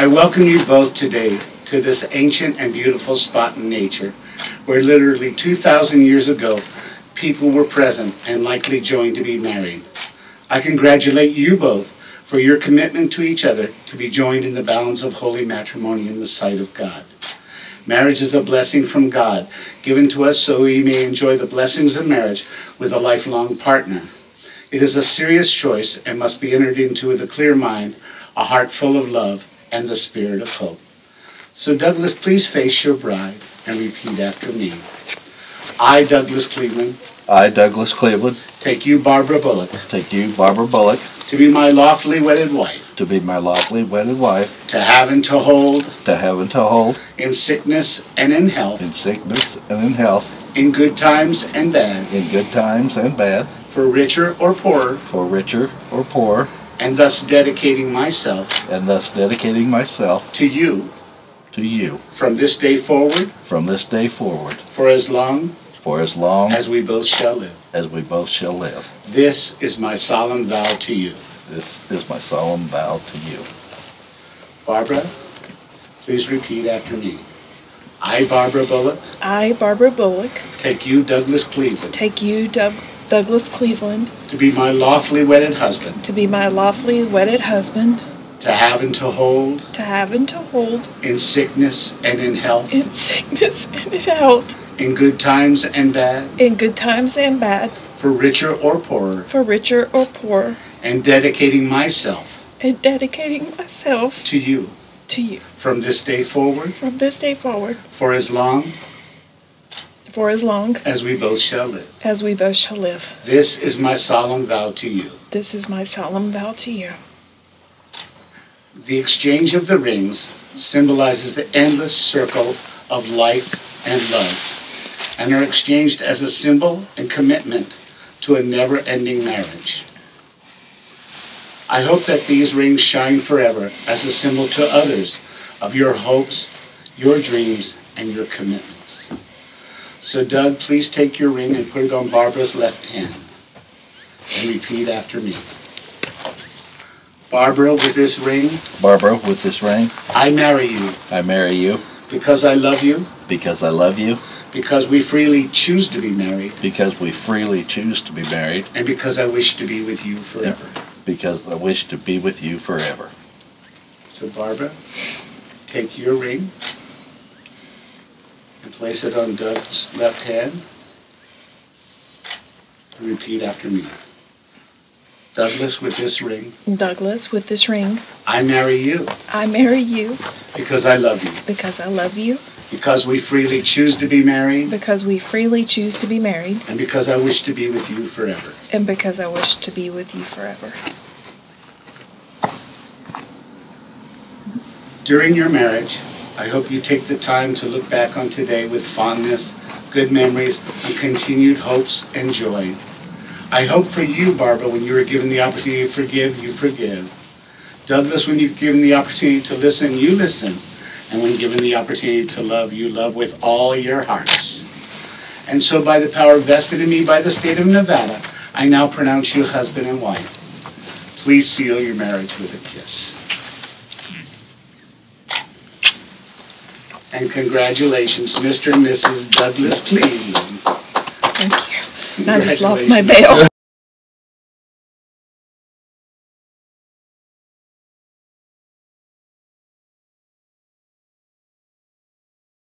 I welcome you both today to this ancient and beautiful spot in nature where literally 2,000 years ago people were present and likely joined to be married. I congratulate you both for your commitment to each other to be joined in the bounds of holy matrimony in the sight of God. Marriage is a blessing from God, given to us so we may enjoy the blessings of marriage with a lifelong partner. It is a serious choice and must be entered into with a clear mind, a heart full of love, and the spirit of hope. So, Douglas, please face your bride and repeat after me. I, Douglas Cleveland, I, Douglas Cleveland, take you, Barbara Bullock, take you, Barbara Bullock, to be my lawfully wedded wife, to be my lawfully wedded wife, to have and to hold, to have and to hold, in sickness and in health, in sickness and in health, in good times and bad, in good times and bad, for richer or poorer, for richer or poorer, and thus dedicating myself and thus dedicating myself to you to you from this day forward, from this day forward, for as long for as long as we both shall live. as we both shall live. This is my solemn vow to you. This is my solemn vow to you. Barbara, please repeat after me. I, Barbara Bullock, I, Barbara Bullock, take you, Douglas Cleveland, take you, Doug- Douglas Cleveland, to be my lawfully wedded husband, to be my lawfully wedded husband, to have and to hold, to have and to hold, in sickness and in health, in sickness and in health, in good times and bad, in good times and bad, for richer or poorer, for richer or poorer, and dedicating myself. And dedicating myself. To you. To you. From this day forward, from this day forward, for as long for as long as we both shall live. as we both shall live. This is my solemn vow to you. This is my solemn vow to you. The exchange of the rings symbolizes the endless circle of life and love, and are exchanged as a symbol and commitment to a never ending marriage. I hope that these rings shine forever as a symbol to others of your hopes, your dreams, and your commitments. So, Doug, please take your ring and put it on Barbara's left hand and repeat after me. Barbara, with this ring, Barbara, with this ring, I marry you. I marry you. Because I love you, because I love you, because we freely choose to be married, because we freely choose to be married, and because I wish to be with you forever. because I wish to be with you forever. So, Barbara, take your ring and place it on Doug's left hand. And repeat after me. Douglas, with this ring, Douglas, with this ring, I marry you I marry you because I love you, because I love you, because we freely choose to be married, because we freely choose to be married, and because I wish to be with you forever. and because I wish to be with you forever. During your marriage, I hope you take the time to look back on today with fondness, good memories, and continued hopes and joy. I hope for you, Barbara, when you are given the opportunity to forgive, you forgive. Douglas, when you're given the opportunity to listen, you listen. And when given the opportunity to love, you love with all your hearts. And so, by the power vested in me by the state of Nevada, I now pronounce you husband and wife. Please seal your marriage with a kiss. And congratulations, Mr. and Mrs. Douglas Cleveland. Thank you. I just lost my veil.